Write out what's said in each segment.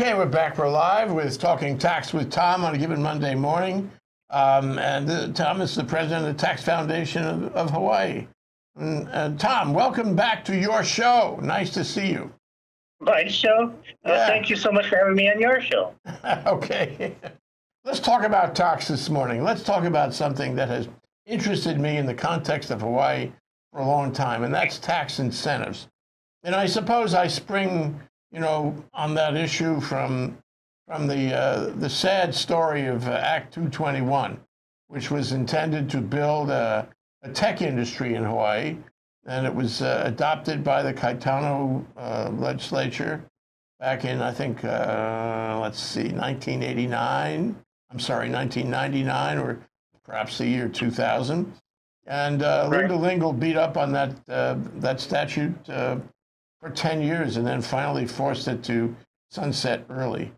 Okay, we're back. We're live with Talking Tax with Tom on a given Monday morning. Um, and uh, Tom is the president of the Tax Foundation of, of Hawaii. And, uh, Tom, welcome back to your show. Nice to see you. My show? Uh, thank you so much for having me on your show. okay. Let's talk about tax this morning. Let's talk about something that has interested me in the context of Hawaii for a long time, and that's tax incentives. And I suppose I spring, you know, on that issue from from the uh, the sad story of uh, Act 221, which was intended to build a, a tech industry in Hawaii, and it was uh, adopted by the Cayetano uh, legislature back in I think uh, let's see 1989 I'm sorry 1999 or perhaps the year 2000 and uh, Right. Linda Lingle beat up on that uh, that statute uh, for 10 years and then finally forced it to sunset early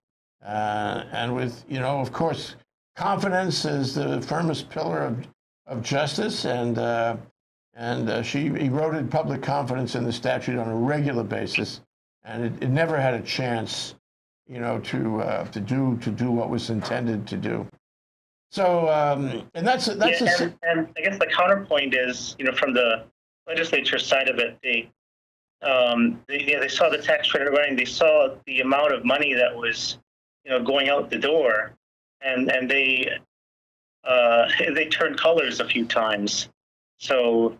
uh, and with you know of course confidence is the firmest pillar of, of justice and uh, and uh, she eroded public confidence in the statute on a regular basis and it, it never had a chance, you know, to uh, to do to do what was intended to do. So, um, and that's that's yeah, a, and, and I guess the counterpoint is, you know, from the legislature side of it, they, um, they, yeah, they saw the tax credit running, they saw the amount of money that was, you know, going out the door, and and they, uh, they turned colors a few times. So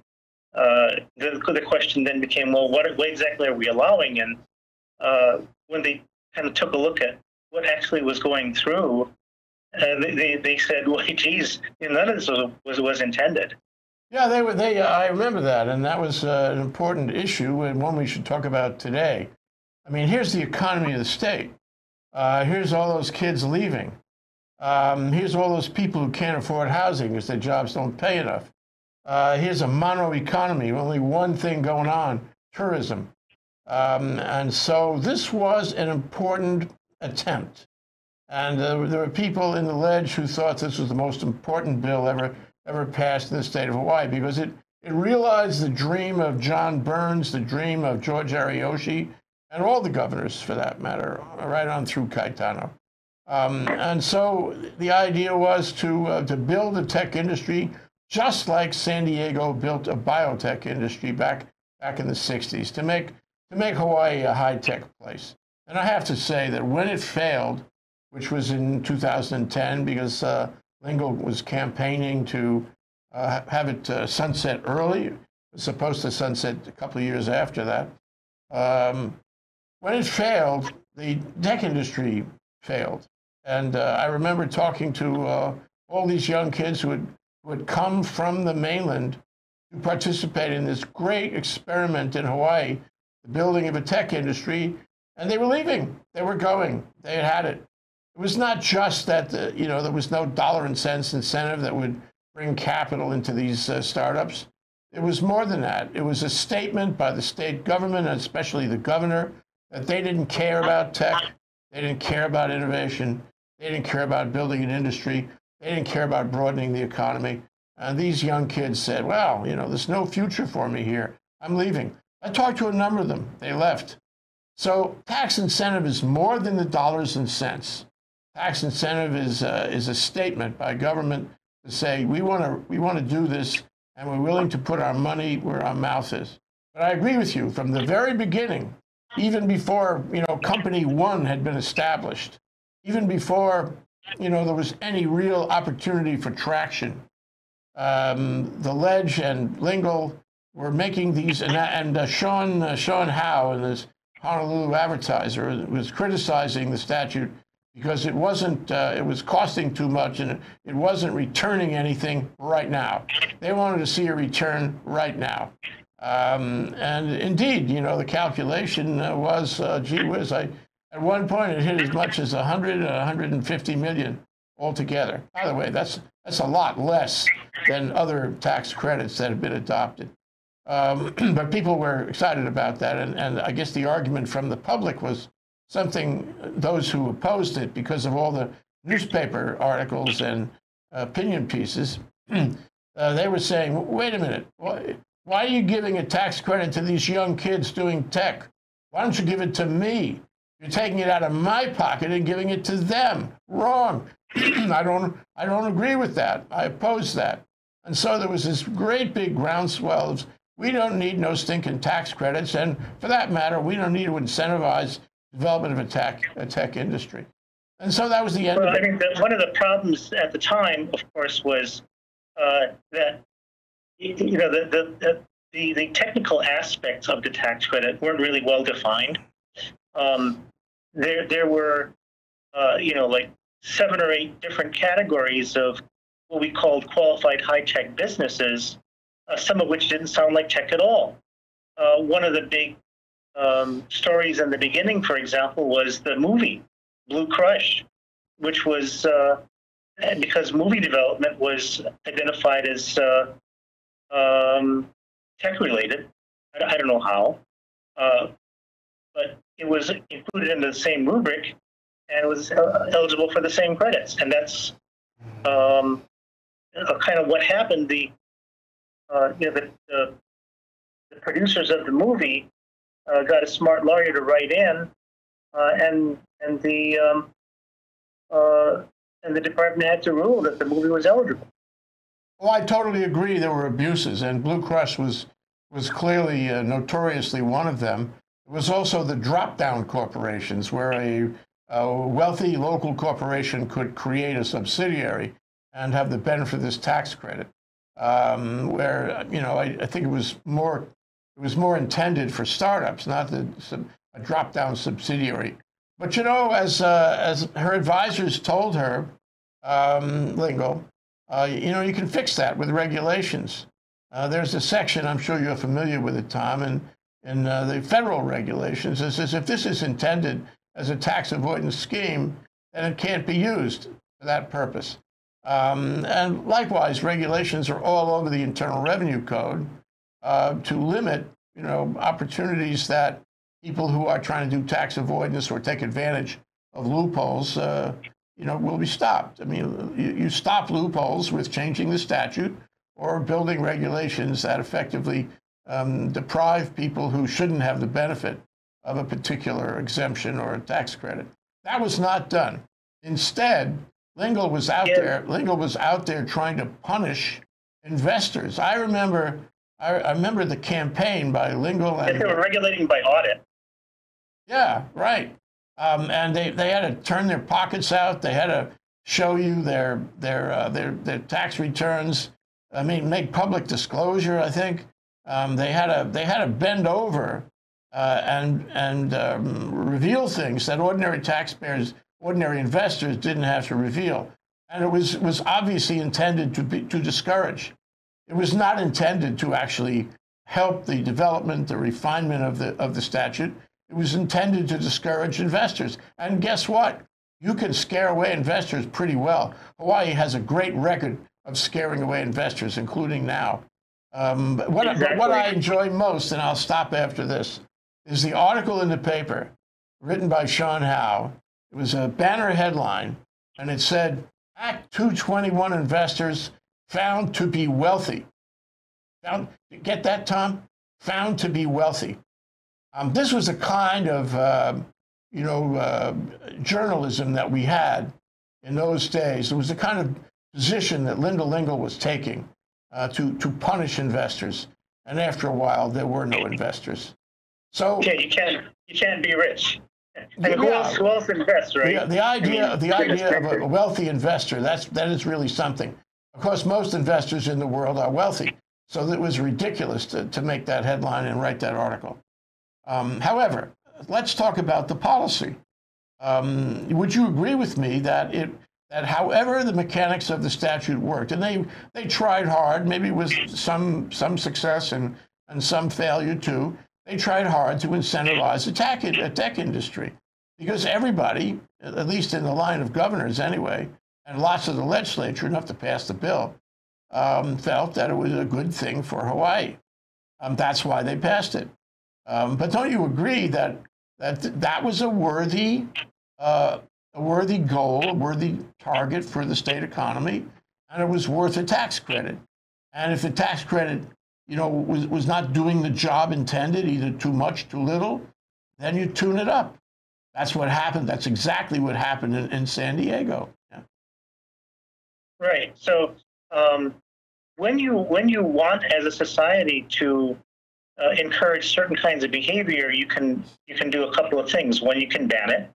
uh, the the question then became, well, what what exactly are we allowing? And uh, when they kind of took a look at what actually was going through, uh, they, they, they said, well, geez, you know, none of this was, was, was intended. Yeah, they were they. I remember that, and that was uh, an important issue and one we should talk about today. I mean, here's the economy of the state. Uh, here's all those kids leaving. Um, here's all those people who can't afford housing because their jobs don't pay enough. Uh, here's a mono economy, only one thing going on tourism. Um, and so this was an important attempt. And uh, there were people in the ledge who thought this was the most important bill ever, ever passed in the state of Hawaii because it, it realized the dream of John Burns, the dream of George Ariyoshi, and all the governors for that matter, right on through Cayetano. Um, and so the idea was to, uh, to build a tech industry just like San Diego built a biotech industry back, back in the 60s to make, to make Hawaii a high tech place. And I have to say that when it failed, which was in 2010, because uh, Lingle was campaigning to uh, have it uh, sunset early, supposed to sunset a couple of years after that. Um, when it failed, the tech industry failed. And uh, I remember talking to uh, all these young kids who had, who had come from the mainland to participate in this great experiment in Hawaii, the building of a tech industry, and they were leaving. They were going. They had had it. It was not just that the, you know there was no dollar and cents incentive that would bring capital into these uh, startups. It was more than that. It was a statement by the state government, and especially the governor, that they didn't care about tech, they didn't care about innovation, they didn't care about building an industry, they didn't care about broadening the economy. And these young kids said, "Well, you know, there's no future for me here. I'm leaving." I talked to a number of them. They left. So tax incentive is more than the dollars and cents. Tax incentive is uh, is a statement by government to say we want to we want to do this and we're willing to put our money where our mouth is. But I agree with you from the very beginning, even before you know company one had been established, even before you know there was any real opportunity for traction. Um, the Ledge and Lingle were making these, and, and uh, Sean uh, Sean Hao in this Honolulu Advertiser was criticizing the statute because it wasn't uh, it was costing too much and it, wasn't returning anything right now. They wanted to see a return right now. Um, and indeed, you know, the calculation uh, was, uh, gee whiz, I, at one point it hit as much as 100 and 150 million altogether. By the way, that's, that's a lot less than other tax credits that have been adopted. Um, but people were excited about that. And, and I guess the argument from the public was something, those who opposed it, because of all the newspaper articles and opinion pieces, uh, they were saying, wait a minute, why, why are you giving a tax credit to these young kids doing tech? Why don't you give it to me You're taking it out of my pocket and giving it to them. Wrong. I don't I don't agree with that. I oppose that. And so there was this great big groundswell of we don't need no stinking tax credits, and for that matter, we don't need to incentivize development of a tech, a tech industry. And so that was the end. Well, of I think that one of the problems at the time, of course, was uh, that you know the, the the the technical aspects of the tax credit weren't really well defined. Um, there there were uh, you know like seven or eight different categories of what we called qualified high tech businesses, uh, some of which didn't sound like tech at all. Uh, one of the big um, stories in the beginning, for example, was the movie Blue Crush, which was uh, because movie development was identified as uh, um, tech related. I, don't know how, uh, but it was included in the same rubric and was uh, eligible for the same credits. And that's um, kind of what happened. The uh, you know the, the, the producers of the movie uh, got a smart lawyer to write in, uh, and and the um, uh, and the department had to rule that the movie was eligible. Well, I totally agree. There were abuses, and Blue Crush was was clearly uh, notoriously one of them. It was also the drop-down corporations, where a, a wealthy local corporation could create a subsidiary and have the benefit of this tax credit. Um, where you know, I, I, think it was more it was more intended for startups, not the, a drop-down subsidiary. But you know, as uh, as her advisors told her, um, Lingle, uh, you know, you can fix that with regulations. Uh, there's a section I'm sure you're familiar with it, Tom, in in uh, the federal regulations that says if this is intended as a tax avoidance scheme, then it can't be used for that purpose. Um, and likewise, regulations are all over the Internal Revenue Code uh, to limit, you know, opportunities that people who are trying to do tax avoidance or take advantage of loopholes, uh, you know, will be stopped. I mean, you, you, stop loopholes with changing the statute or building regulations that effectively um, deprive people who shouldn't have the benefit of a particular exemption or a tax credit. That was not done. Instead, Lingle was out yeah. there. Lingle was out there trying to punish investors. I remember. I, I remember the campaign by Lingle. And, they were regulating by audit. Yeah, right. Um, and they, they had to turn their pockets out. They had to show you their their uh, their their tax returns. I mean, make public disclosure. I think um, they had to they had to bend over uh, and and um, reveal things that ordinary taxpayers ordinary investors didn't have to reveal. And it was, was obviously intended to, be, to discourage. It was not intended to actually help the development, the refinement of the, of the statute. It was intended to discourage investors. And guess what? You can scare away investors pretty well. Hawaii has a great record of scaring away investors, including now. Um, but, what, exactly. but what I enjoy most, and I'll stop after this, is the article in the paper written by Sean Hao it was a banner headline, and it said, Act 221 investors found to be wealthy. Found, get that, Tom? Found to be wealthy. Um, this was a kind of, uh, you know, uh, journalism that we had in those days. It was the kind of position that Linda Lingle was taking uh, to, to punish investors. And after a while, there were no investors. So yeah, you can't you can't be rich. And who else, who else invests, right? The, the idea, the idea of a wealthy investor, that's, that is really something. Of course, most investors in the world are wealthy. So it was ridiculous to, to make that headline and write that article. Um, however, let's talk about the policy. Um, would you agree with me that it that however the mechanics of the statute worked, and they they tried hard, maybe with some some success and and some failure too, they tried hard to incentivize the tech, the tech industry because everybody, at least in the line of governors anyway, and lots of the legislature, enough to pass the bill, um, felt that it was a good thing for Hawaii. Um, that's why they passed it. Um, but don't you agree that that that was a worthy uh, a worthy goal, a worthy target for the state economy, and it was worth a tax credit. And if the tax credit you know, was, was not doing the job intended, either too much, too little, then you tune it up. that's what happened. That's exactly what happened in, in San Diego. Right. So um, when you when you want as a society to uh, encourage certain kinds of behavior, you can you can do a couple of things. One, you can ban it.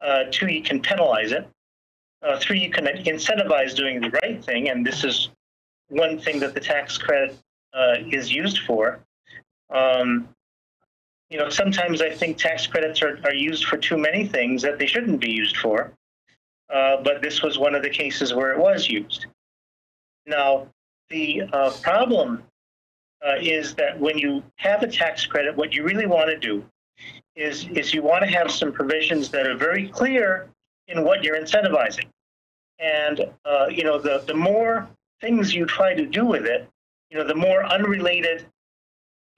Uh, two, you can penalize it. Uh, three, you can incentivize doing the right thing, and this is one thing that the tax credit uh, is used for. Um, you know, sometimes I think tax credits are, are used for too many things that they shouldn't be used for. Uh, but this was one of the cases where it was used. Now, the uh, problem uh, is that when you have a tax credit, what you really want to do is, is you want to have some provisions that are very clear in what you're incentivizing. And, uh, you know, the, the more things you try to do with it, you know, the more unrelated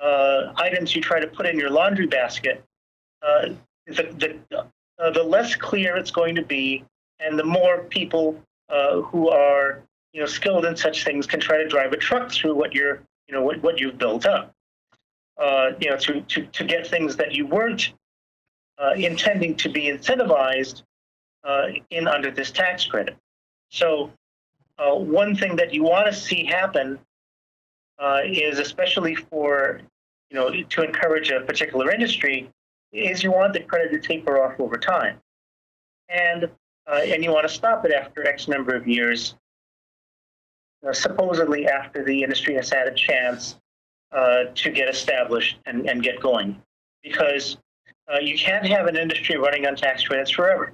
uh, items you try to put in your laundry basket, uh, the, the, the less clear it's going to be, and the more people uh, who are you know skilled in such things can try to drive a truck through what you're you know what, what you've built up. Uh, you know to, to to get things that you weren't uh, intending to be incentivized in under this tax credit. So one thing that you want to see happen uh, is especially for, you know, to encourage a particular industry, is you want the credit to taper off over time. And, uh, and you want to stop it after X number of years, uh, supposedly after the industry has had a chance uh, to get established and, and get going. Because uh, you can't have an industry running on tax credits forever.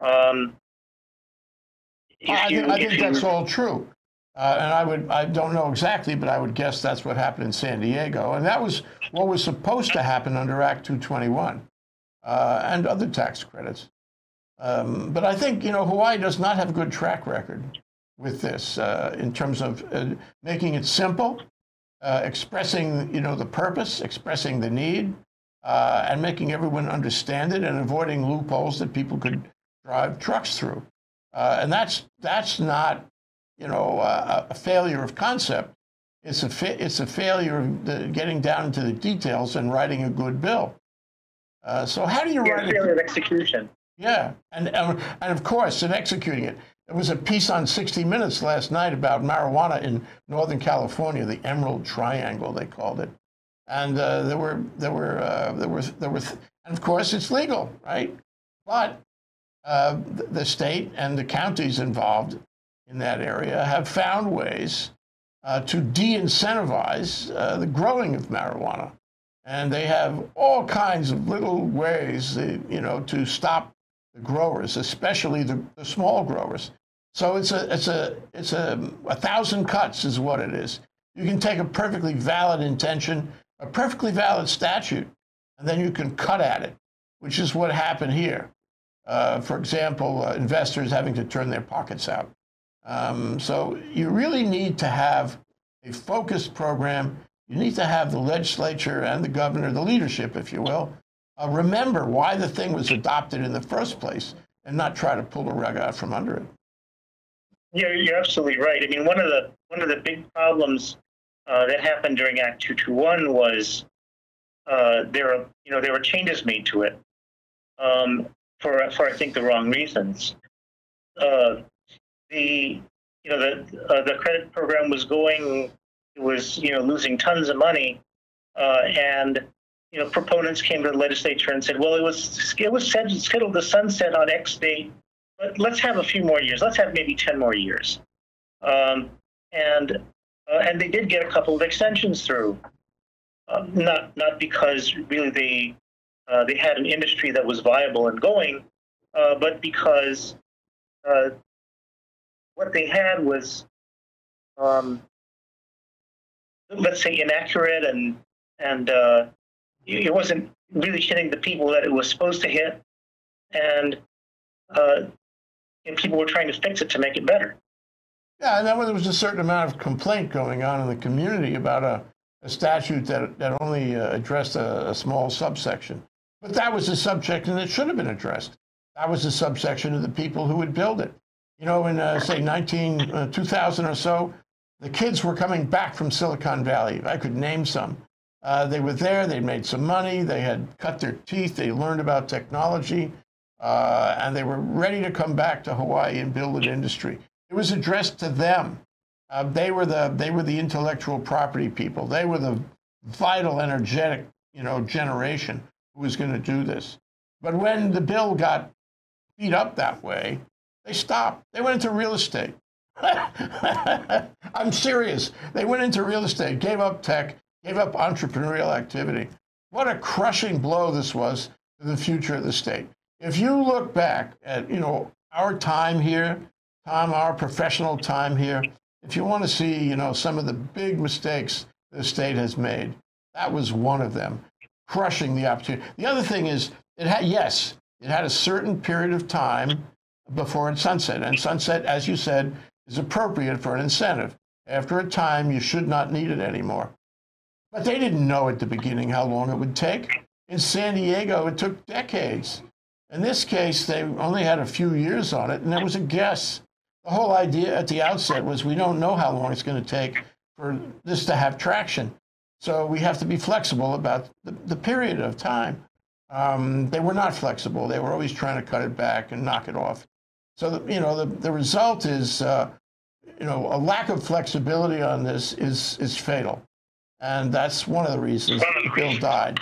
Um, I, you, I, think you, that's all true. Uh, and I would, I don't know exactly, but I would guess that's what happened in San Diego. And that was what was supposed to happen under Act 221 uh, and other tax credits. Um, but I think, you know, Hawaii does not have a good track record with this uh, in terms of uh, making it simple, uh, expressing, you know, the purpose, expressing the need, uh, and making everyone understand it and avoiding loopholes that people could drive trucks through. and that's, that's not you know, uh, a failure of concept. It's a, fa- it's a failure of the, getting down into the details and writing a good bill. Uh, so how do you yeah, write failure a, of execution? Yeah, and, and of course, in executing it, there was a piece on 60 Minutes last night about marijuana in Northern California, the Emerald Triangle they called it, and uh, there were there were uh, there was there was and of course it's legal, right? But uh, the state and the counties involved in that area have found ways uh, to de-incentivize uh, the growing of marijuana. And they have all kinds of little ways, uh, you know, to stop the growers, especially the, the small growers. So it's a, it's a, it's a, a thousand cuts is what it is. You can take a perfectly valid intention, a perfectly valid statute, and then you can cut at it, which is what happened here. Uh, for example, uh, investors having to turn their pockets out. Um, so you really need to have a focused program. You need to have the legislature and the governor, the leadership, if you will, uh, remember why the thing was adopted in the first place and not try to pull the rug out from under it. Yeah, you're absolutely right. I mean, one of the one of the big problems uh, that happened during Act 221 was uh, there, you know, there were changes made to it um, for for I think the wrong reasons. Uh, the you know the uh, the credit program was going it was you know losing tons of money, uh, and you know proponents came to the legislature and said, well, it was it was scheduled to sunset on X date, but let's have a few more years. Let's have maybe ten more years, um, and uh, and they did get a couple of extensions through. Uh, not not because really they uh, they had an industry that was viable and going, uh, but because what they had was, um, let's say, inaccurate and and uh, it wasn't really hitting the people that it was supposed to hit, and uh, and people were trying to fix it to make it better. Yeah, and then there was a certain amount of complaint going on in the community about a, a statute that that only uh, addressed a, a small subsection. But that was a subsection that should have been addressed. That was a subsection of the people who would build it. You know, in uh, say 19, uh, 2000 or so, the kids were coming back from Silicon Valley. I could name some. Uh, they were there, they made some money, they had cut their teeth, they learned about technology, uh, and they were ready to come back to Hawaii and build an industry. It was addressed to them. Uh, they were the they were the intellectual property people. They were the vital, energetic, you know, generation who was going to do this. But when the bill got beat up that way, they stopped. They went into real estate. I'm serious. They went into real estate, gave up tech, gave up entrepreneurial activity. What a crushing blow this was to the future of the state. If you look back at, you know, our time here, Tom, our professional time here, if you want to see, you know, some of the big mistakes the state has made, that was one of them, crushing the opportunity. The other thing is, it had, yes, it had a certain period of time before it sunset. And sunset, as you said, is appropriate for an incentive. After a time, you should not need it anymore. But they didn't know at the beginning how long it would take. In San Diego, it took decades. In this case, they only had a few years on it, and that was a guess. The whole idea at the outset was we don't know how long it's going to take for this to have traction. So we have to be flexible about the, the period of time. Um, they were not flexible. They were always trying to cut it back and knock it off. So, the, you know, the, the result is, uh, you know, a lack of flexibility on this is, is fatal. And that's one of the reasons bill died.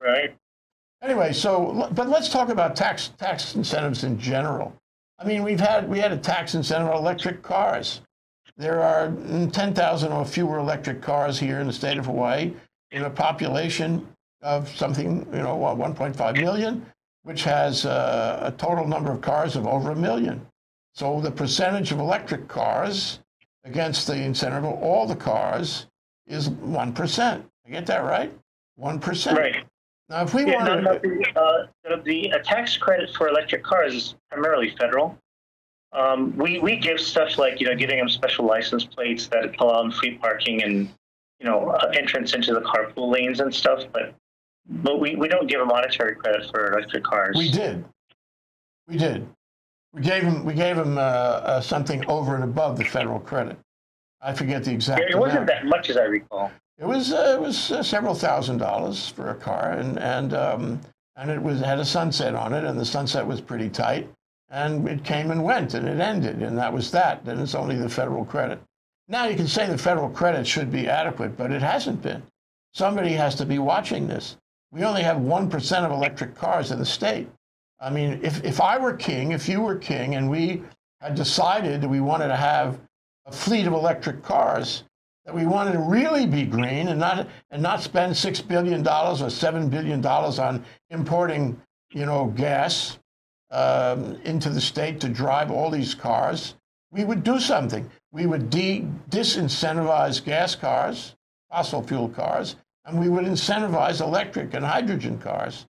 Right. Anyway, so, but let's talk about tax, tax incentives in general. I mean, we've had, we had a tax incentive on electric cars. There are 10,000 or fewer electric cars here in the state of Hawaii in a population of something, you know, what, 1.5 million, which has uh, a total number of cars of over a million. So the percentage of electric cars against the incentive of all the cars is 1%. I get that right? 1%. Right. Now, if we Yeah, wanted no, no, the, uh, the, the uh, tax credit for electric cars is primarily federal. Um, we, we give stuff like, you know, giving them special license plates that allow them free parking and, you know, uh, entrance into the carpool lanes and stuff, but but we, we don't give a monetary credit for electric cars. We did. We did. We gave him, we gave him uh, uh, something over and above the federal credit. I forget the exact it wasn't amount. that much as I recall. It was uh, it was uh, several thousand dollars for a car, and and um, and it was had a sunset on it, and the sunset was pretty tight, and it came and went, and it ended, and that was that. Then it's only the federal credit. Now you can say the federal credit should be adequate, but it hasn't been. Somebody has to be watching this. We only have one percent of electric cars in the state. I mean, if if I were king, if you were king, and we had decided that we wanted to have a fleet of electric cars, that we wanted to really be green and not and not spend six billion dollars or seven billion dollars on importing, you know, gas um, into the state to drive all these cars, we would do something. We would de- disincentivize gas cars, fossil fuel cars, and we would incentivize electric and hydrogen cars.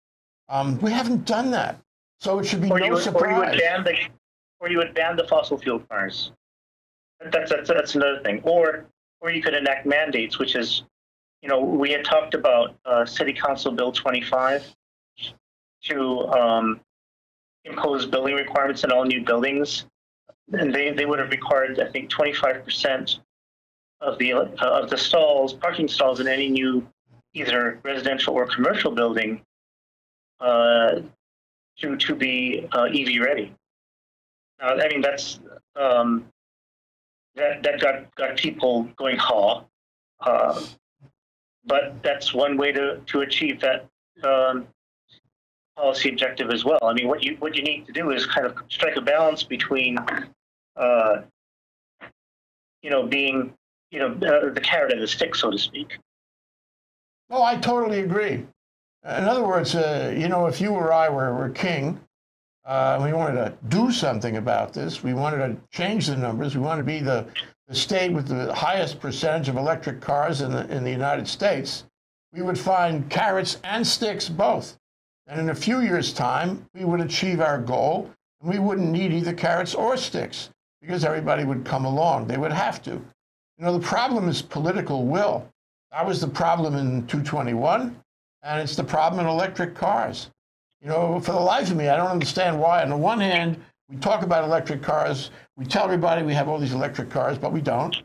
Um, we haven't done that, so it should be Or no you, would, or you would surprise. ban the, or you would ban the fossil fuel cars. That's, that's, that's another thing. Or, or you could enact mandates, which is, you know, we had talked about uh, City Council Bill 25 to um, impose building requirements in all new buildings. And they, they would have required, I think, 25% of the, uh, of the stalls, parking stalls in any new either residential or commercial building uh, to, to be uh, EV ready. Uh, I mean, that's um, that that got got people going ha, uh, but that's one way to to achieve that um, policy objective as well. I mean, what you what you need to do is kind of strike a balance between, uh, you know, being you know uh, the carrot and the stick, so to speak. Oh, I totally agree. In other words, uh, you know, if you or I were, were king, uh, we wanted to do something about this. We wanted to change the numbers. We wanted to be the, the state with the highest percentage of electric cars in the, in the United States. We would find carrots and sticks both. And in a few years' time, we would achieve our goal, and we wouldn't need either carrots or sticks because everybody would come along. They would have to. You know, the problem is political will. That was the problem in 221, and it's the problem in electric cars. You know, for the life of me, I don't understand why. On the one hand, we talk about electric cars, we tell everybody we have all these electric cars, but we don't.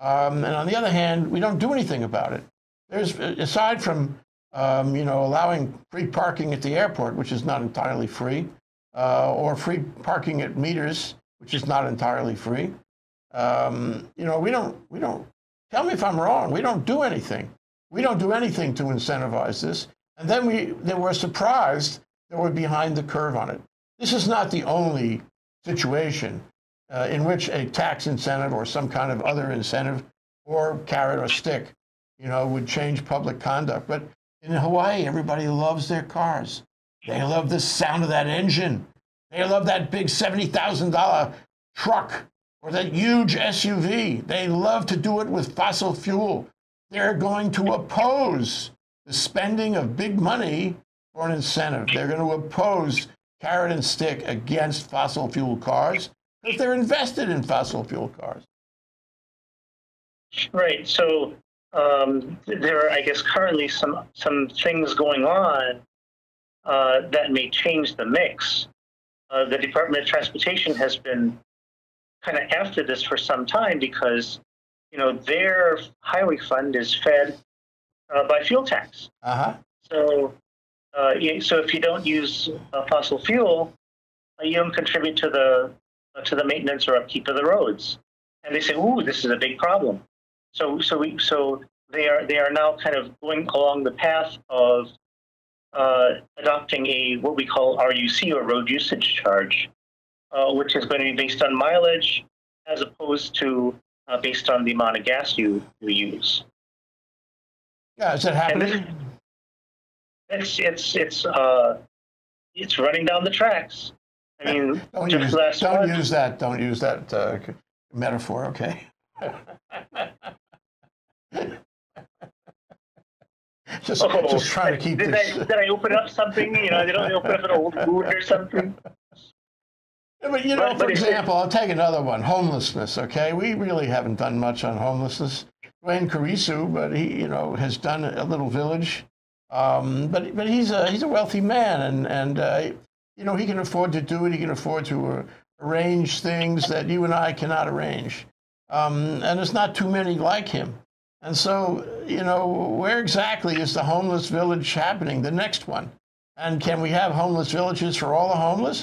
Um, and on the other hand, we don't do anything about it. there's aside from um, you know allowing free parking at the airport, which is not entirely free, uh, or free parking at meters, which is not entirely free. Um, you know, we don't we don't tell me if I'm wrong. We don't do anything. We don't do anything to incentivize this. And then we then we're surprised that we're behind the curve on it. This is not the only situation uh, in which a tax incentive or some kind of other incentive or carrot or stick, you know, would change public conduct. But in Hawaii, everybody loves their cars. They love the sound of that engine. They love that big $70,000 truck or that huge SUV. They love to do it with fossil fuel. They're going to oppose the spending of big money for an incentive. They're going to oppose carrot and stick against fossil fuel cars because they're invested in fossil fuel cars. Right. So um, there are, I guess, currently some some things going on uh, that may change the mix. Uh, the Department of Transportation has been kind of after this for some time because you know their highway fund is fed uh, by fuel tax. Uh-huh. So, uh, so if you don't use uh, fossil fuel, uh, you don't contribute to the uh, to the maintenance or upkeep of the roads. And they say, "Ooh, this is a big problem." So, so we, so they are they are now kind of going along the path of uh, adopting a what we call RUC or road usage charge, uh, which is going to be based on mileage as opposed to uh, based on the amount of gas you, you use. Yeah, is that happening? It's it's it's uh, it's running down the tracks. I mean, don't just use, last don't month, use that. Don't use that uh, metaphor. Okay. just, Oh, just trying to keep did this. I, did I open up something? You know, did I open up an old wound or something? But you know, But- for but it- example, I'll take another one: homelessness. Okay, we really haven't done much on homelessness. Duane Kurisu, but he, you know, has done a little village. Um, but but he's a he's a wealthy man, and and uh, you know he can afford to do it. He can afford to uh, arrange things that you and I cannot arrange. Um, and there's not too many like him. And so, you know, where exactly is the homeless village happening? The next one. And can we have homeless villages for all the homeless?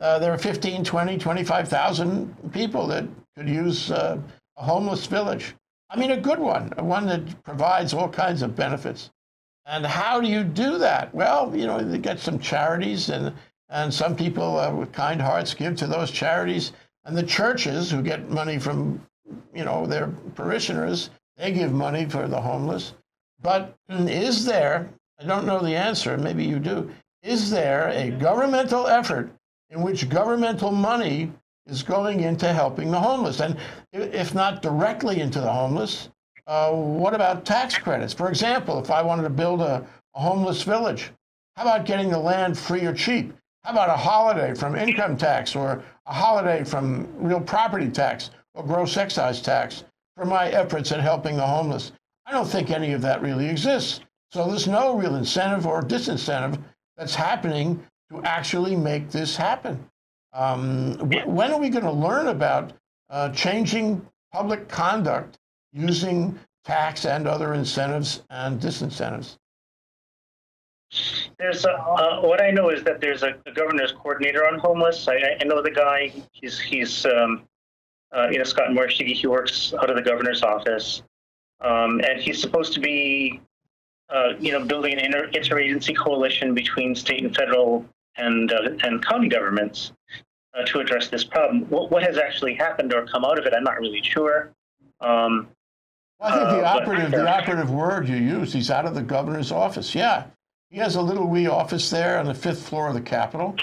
Uh, there are 15, 20, 25,000 people that could use uh, a homeless village. I mean, a good one, one that provides all kinds of benefits. And how do you do that? Well, you know, they get some charities, and, and some people uh, with kind hearts give to those charities. And the churches who get money from, you know, their parishioners, they give money for the homeless. But is there, I don't know the answer, maybe you do, is there a governmental effort in which governmental money is going into helping the homeless? And if not directly into the homeless, uh, what about tax credits? For example, if I wanted to build a, a homeless village, how about getting the land free or cheap? How about a holiday from income tax or a holiday from real property tax or gross excise tax for my efforts at helping the homeless? I don't think any of that really exists. So there's no real incentive or disincentive that's happening to actually make this happen. Um, wh- when are we going to learn about uh, changing public conduct using tax and other incentives and disincentives? There's a, uh, what I know is that there's a, a governor's coordinator on homeless. I, I know the guy. He's he's um, uh, you know Scott Morishige. He works out of the governor's office, um, and he's supposed to be uh, you know building an inter- interagency coalition between state and federal and uh, and county governments uh, to address this problem. What, what has actually happened or come out of it, I'm not really sure. Um, I think the Uh, operative, the operative word you used, he's out of the governor's office. Yeah, he has a little wee office there on the fifth floor of the Capitol.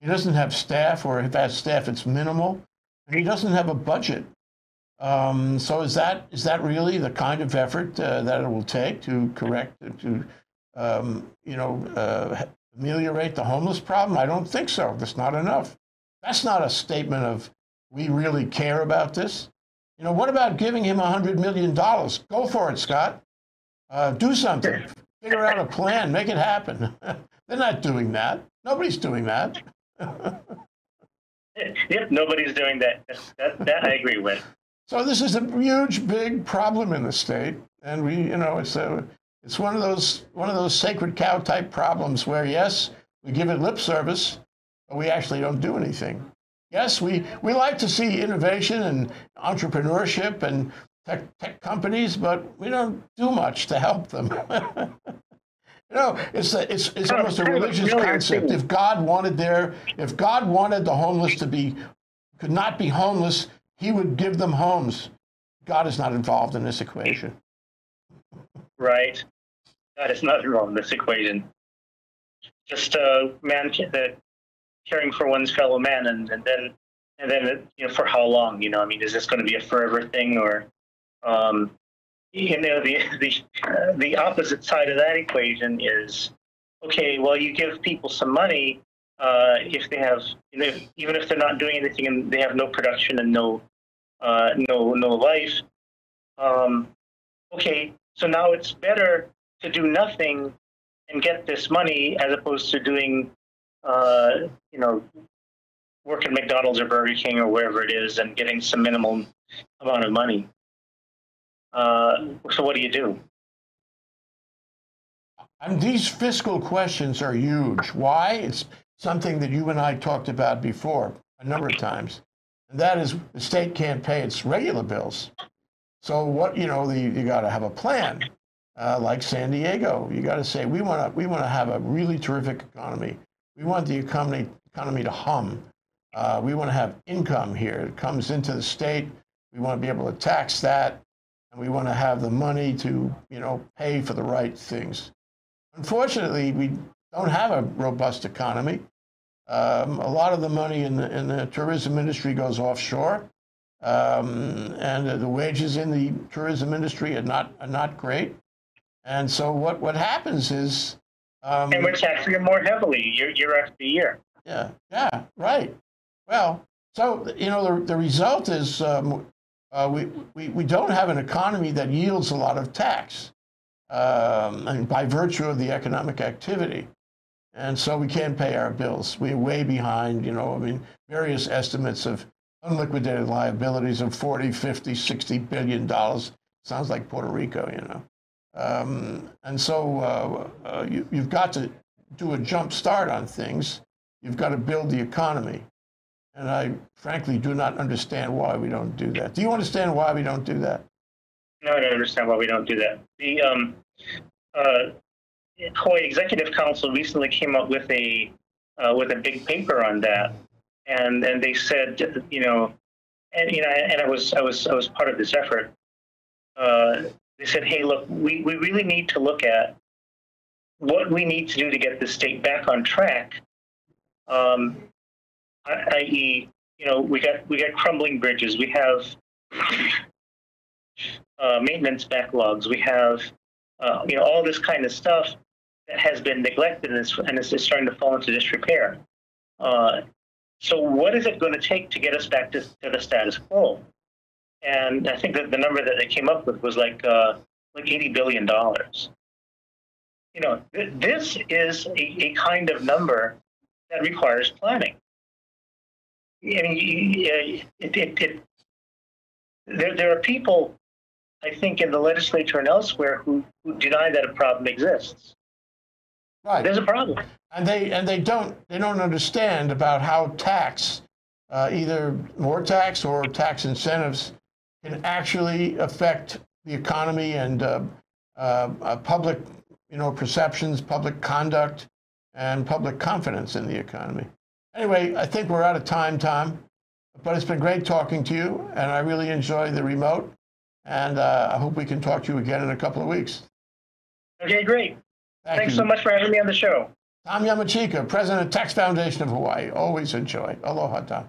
He doesn't have staff, or if has staff, it's minimal, and he doesn't have a budget. Um, so is that is that really the kind of effort uh, that it will take to correct to um, you know uh, ameliorate the homeless problem? I don't think so. That's not enough. That's not a statement of we really care about this. You know, what about giving him $100 million? Go for it, Scott. Uh, do something. Figure out a plan. Make it happen. They're not doing that. Nobody's doing that. yep, nobody's doing that. That, that I agree with. So this is a huge, big problem in the state, and we, you know, it's a, it's one of those one of those sacred cow type problems where yes, we give it lip service, but we actually don't do anything. Yes, we, we like to see innovation and entrepreneurship and tech, tech companies, but we don't do much to help them. you know, it's a, it's it's almost a religious concept. If God wanted their if God wanted the homeless to be could not be homeless, He would give them homes. God is not involved in this equation. Right. God is not involved in this equation. Just a man that caring for one's fellow man, and, and then and then you know for how long? You know, I mean, is this going to be a forever thing, or um, you know, the the uh, the opposite side of that equation is okay. Well, you give people some money uh, if they have, you know, even if they're not doing anything and they have no production and no uh, no no life. Um, okay, so now it's better to do nothing and get this money as opposed to doing uh, you know, work at McDonald's or Burger King or wherever it is and getting some minimum amount of money. Uh, so what do you do? And these fiscal questions are huge. Why? It's something that you and I talked about before a number of times. And that is the state can't pay its regular bills. So what, you know, the, you got to have a plan. Uh, like San Diego, you got to say we want to we want to have a really terrific economy. We want the economy, economy to hum. Uh, we want to have income here. It comes into the state. We want to be able to tax that, and we want to have the money to, you know, pay for the right things. Unfortunately, we don't have a robust economy. Um, a lot of the money in the, in the tourism industry goes offshore, um, and the wages in the tourism industry are not are not great. And so what what happens is um, and we're taxing them more heavily year, year after year. Yeah, yeah, right. Well, so you know the the result is um, uh, we, we we don't have an economy that yields a lot of tax, um, and by virtue of the economic activity, and so we can't pay our bills. We're way behind. You know, I mean, various estimates of unliquidated liabilities of 40, 50, 60 billion dollars. Sounds like Puerto Rico, you know. Um, and so uh, uh, you, you've got to do a jump start on things. You've got to build the economy. And I frankly do not understand why we don't do that. Do you understand why we don't do that? No, I don't understand why we don't do that. The um, uh, Executive Council recently came up with a uh, with a big paper on that, and and they said, you know, and you know, and I was I was I was part of this effort. Uh, they said, hey, look, we, we really need to look at what we need to do to get the state back on track. Um, i.e., you know, we got we got crumbling bridges, we have uh, maintenance backlogs, we have uh, you know all this kind of stuff that has been neglected and is, and is starting to fall into disrepair. Uh, so, what is it going to take to get us back to, to the status quo? And I think that the number that they came up with was like uh, like eighty billion dollars. You know, th- this is a, a kind of number that requires planning. I mean, it, it, it, there, there are people, I think, in the legislature and elsewhere who, who deny that a problem exists. Right. There's a problem. And they and they don't they don't understand about how tax, uh, either more tax or tax incentives, can actually affect the economy and uh, uh, uh, public, you know, perceptions, public conduct, and public confidence in the economy. Anyway, I think we're out of time, Tom, but it's been great talking to you, and I really enjoy the remote, and uh, I hope we can talk to you again in a couple of weeks. Okay, great. Thank Thanks you. so much for having me on the show. Tom Yamachika, President of Tax Foundation of Hawaii. Always enjoy. Aloha, Tom.